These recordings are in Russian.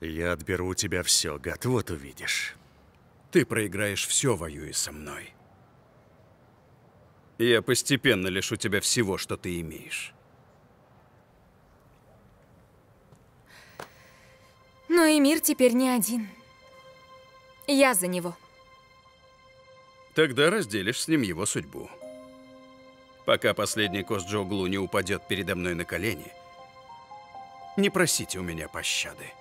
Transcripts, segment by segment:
Я отберу у тебя все, гад, вот увидишь. Ты проиграешь все, воюя со мной. Я постепенно лишу тебя всего, что ты имеешь. Но и мир теперь не один. Я за него. Тогда разделишь с ним его судьбу. Пока последний кост Джоглу не упадет передо мной на колени, не просите у меня пощады.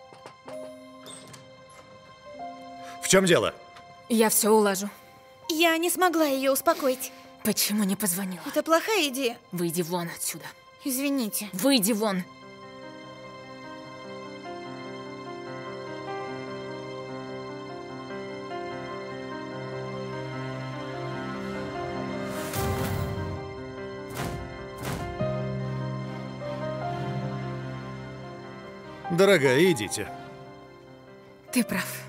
В чем дело? Я все улажу. Я не смогла ее успокоить. Почему не позвонила? Это плохая идея. Выйди вон отсюда. Извините. Выйди вон. Дорогая, идите. Ты прав.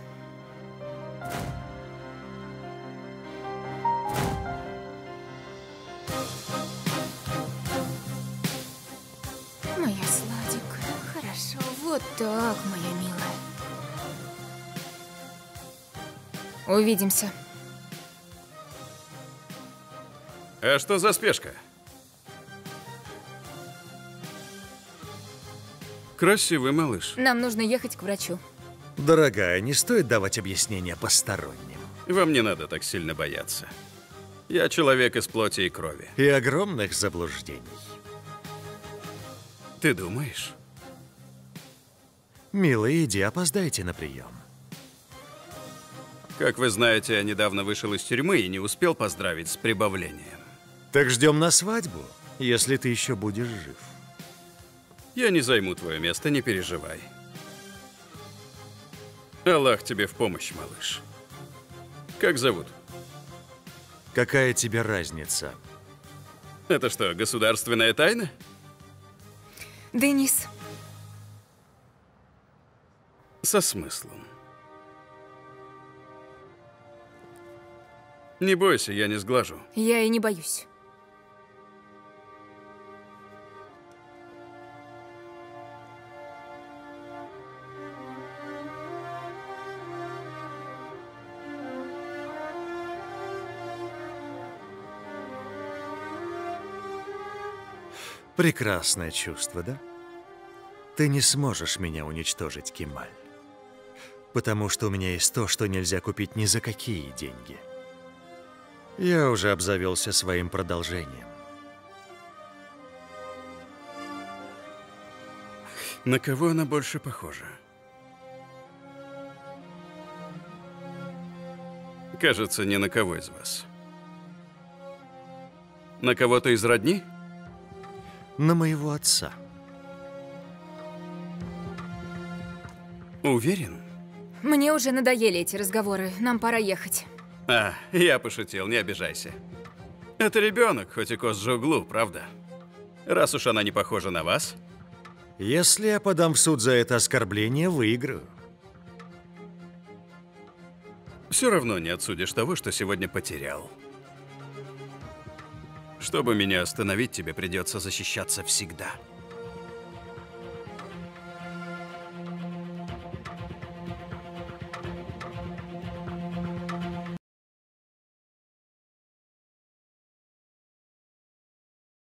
Вот так, моя милая. Увидимся. А что за спешка? Красивый малыш. Нам нужно ехать к врачу. Дорогая, не стоит давать объяснения посторонним. Вам не надо так сильно бояться. Я человек из плоти и крови. И огромных заблуждений. Ты думаешь? Милый, иди, опоздайте на прием. Как вы знаете, я недавно вышел из тюрьмы и не успел поздравить с прибавлением. Так ждем на свадьбу, если ты еще будешь жив. Я не займу твое место, не переживай. Аллах тебе в помощь, малыш. Как зовут? Какая тебе разница? Это что, государственная тайна? Денис, Со смыслом. Не бойся, я не сглажу. я и не боюсь. Прекрасное чувство, да? Ты не сможешь меня уничтожить, Кемаль. Потому что у меня есть то, что нельзя купить ни за какие деньги. Я уже обзавелся своим продолжением. На кого она больше похожа? Кажется, ни на кого из вас. На кого-то из родни? На моего отца. Уверен? Мне уже надоели эти разговоры. Нам пора ехать. А, я пошутил, не обижайся. Это ребенок, хоть и кост углу, правда? Раз уж она не похожа на вас, Если я подам в суд за это оскорбление, выиграю. все равно не отсудишь того, что сегодня потерял. Чтобы меня остановить, тебе придется защищаться всегда.